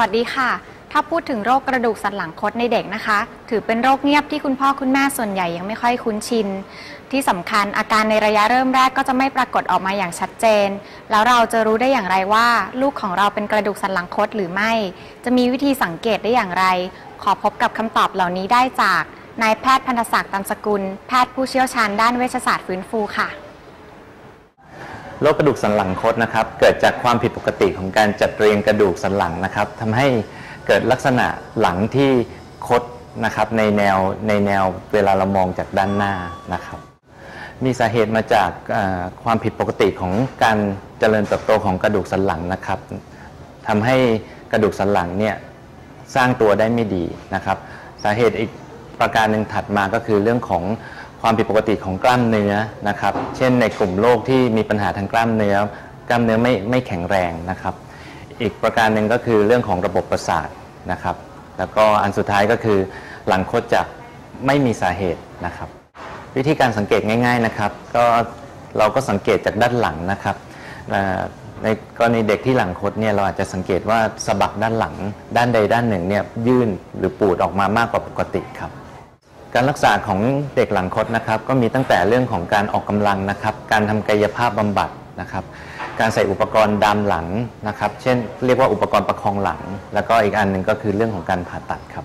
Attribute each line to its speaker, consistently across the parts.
Speaker 1: วัสดีค่ะ ถ้าพูดถึงโรคกระดูกสันหลังคดในเด็กนะคะ ถือเป็นโรคเงียบที่คุณพ่อคุณแม่ส่วนใหญ่ยังไม่ค่อยคุ้นชิน ที่สำคัญอาการในระยะเริ่มแรกก็จะไม่ปรากฏออกมาอย่างชัดเจน แล้วเราจะรู้ได้อย่างไรว่า ลูกของเราเป็นกระดูกสันหลังคดหรือไม่ จะมีวิธีสังเกตได้อย่างไร ขอพบกับคำตอบเหล่านี้ได้จากนายแพทย์พันธศักดิ์ตันสกุล แพทย์ผู้เชี่ยวชาญด้านเวชศาสตร์ฟื้นฟูค่ะ
Speaker 2: โรคกระดูกสันหลังคดนะครับ เกิดจากความผิดปกติของการจัดเรียงกระดูกสันหลังนะครับทำให้เกิดลักษณะหลังที่คดนะครับในแนวในแนวเวลาเรามองจากด้านหน้านะครับ มีสาเหตุมาจากความผิดปกติของการเจริญเติบโตของกระดูกสันหลังนะครับทำให้กระดูกสันหลังเนี่ยสร้างตัวได้ไม่ดีนะครับ สาเหตุอีกประการหนึ่งถัดมาก็คือเรื่องของ ความผิดปกติของกล้ามเนื้อนะครับ เช่นในกลุ่มโรคที่มีปัญหาทางกล้ามเนื้อ กล้ามเนื้อไม่ไม่แข็งแรงนะครับ อีกประการหนึ่งก็คือเรื่องของระบบประสาทนะครับ แล้วก็อันสุดท้ายก็คือหลังคดจากไม่มีสาเหตุนะครับ วิธีการสังเกตง่าย ๆนะครับ ก็เราก็สังเกตจากด้านหลังนะครับในกรณีเด็กที่หลังคดเนี่ยเราอาจจะสังเกตว่าสะบักด้านหลัง ด้านใดด้านหนึ่งเนี่ยยื่นหรือปูดออกมามากกว่าปกติครับ การรักษาของเด็กหลังคดนะครับก็มีตั้งแต่เรื่องของการออกกำลังนะครับ การทำกายภาพบำบัดนะครับ การใส่อุปกรณ์ดามหลังนะครับ เช่น เรียกว่าอุปกรณ์ประคองหลัง แล้วก็อีกอันหนึ่งก็คือเรื่องของการผ่าตัดครับ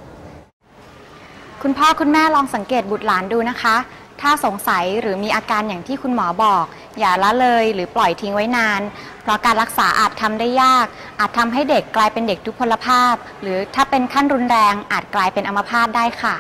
Speaker 1: คุณพ่อคุณแม่ลองสังเกตบุตรหลานดูนะคะ ถ้าสงสัยหรือมีอาการอย่างที่คุณหมอบอก อย่าละเลยหรือปล่อยทิ้งไว้นาน เพราะการรักษาอาจทำได้ยาก อาจทำให้เด็กกลายเป็นเด็กทุพพลภาพ หรือถ้าเป็นขั้นรุนแรงอาจกลายเป็นอัมพาตได้ค่ะ